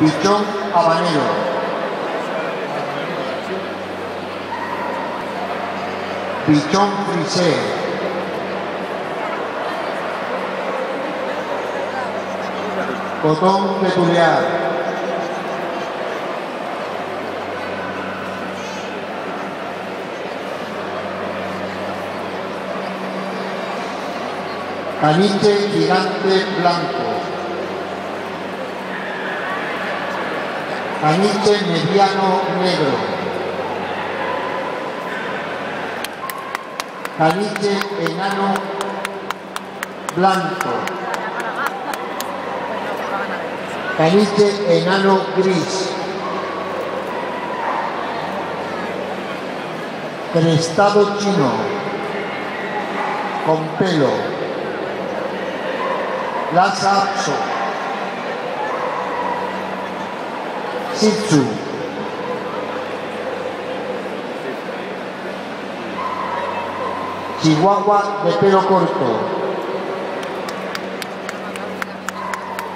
Pichón habanero. Pichón frisé. Cotón peculiar. Caniche gigante blanco. Caniche mediano negro. Caniche enano blanco. Caniche enano gris. Crestado chino. Con pelo. Lhasa Shih Chihuahua de pelo corto,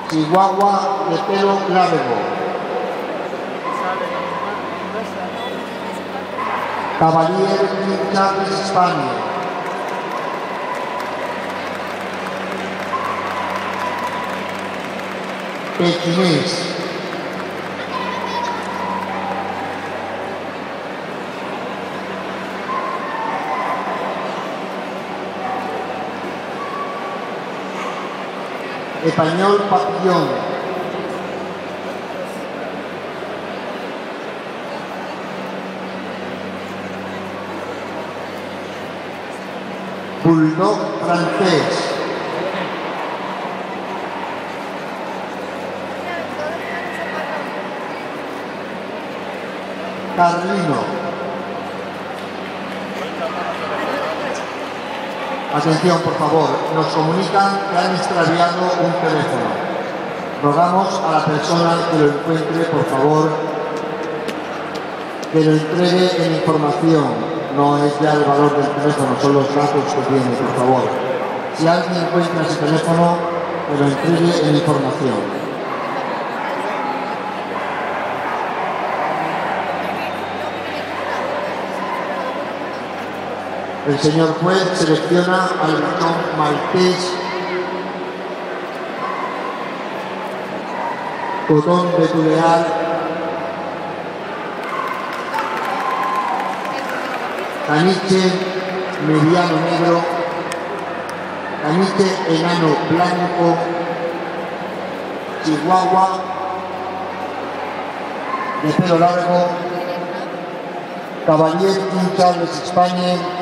Chihuahua de pelo largo, Cavalier King Charles Spaniel, Español papillón. Bulldog francés. Carlino. Atención, por favor, nos comunican que han extraviado un teléfono. Rogamos a la persona que lo encuentre, por favor, que lo entregue en información. No es ya el valor del teléfono, son los datos que tiene, por favor. Si alguien encuentra ese teléfono, que lo entregue en información. El señor juez selecciona al ratón maltés. Cotón betulear caniche mediano negro. Caniche enano blanco. Chihuahua. De pelo largo. Cavalier King Charles España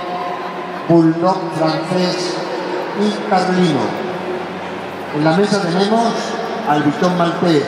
bulldog francés y carlino. En la mesa tenemos al bitón maltés,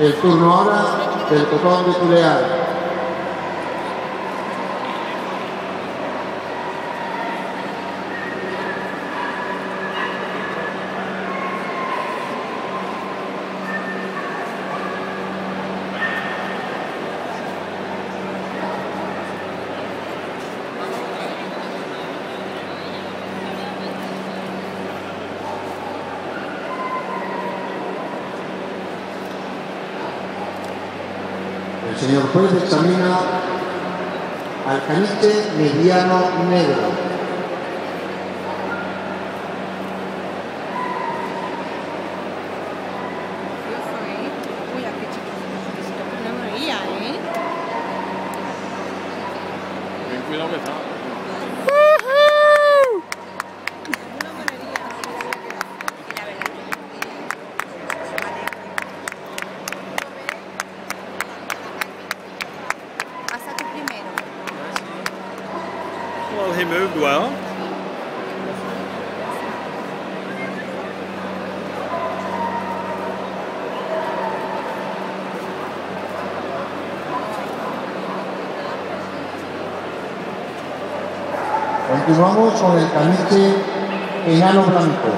el turno ahora del cotón de Tulear. Señor juez examina al caniche mediano negro. ¿eh? lo que está. Well, he moved well. Continuamos con el canete enano blanco.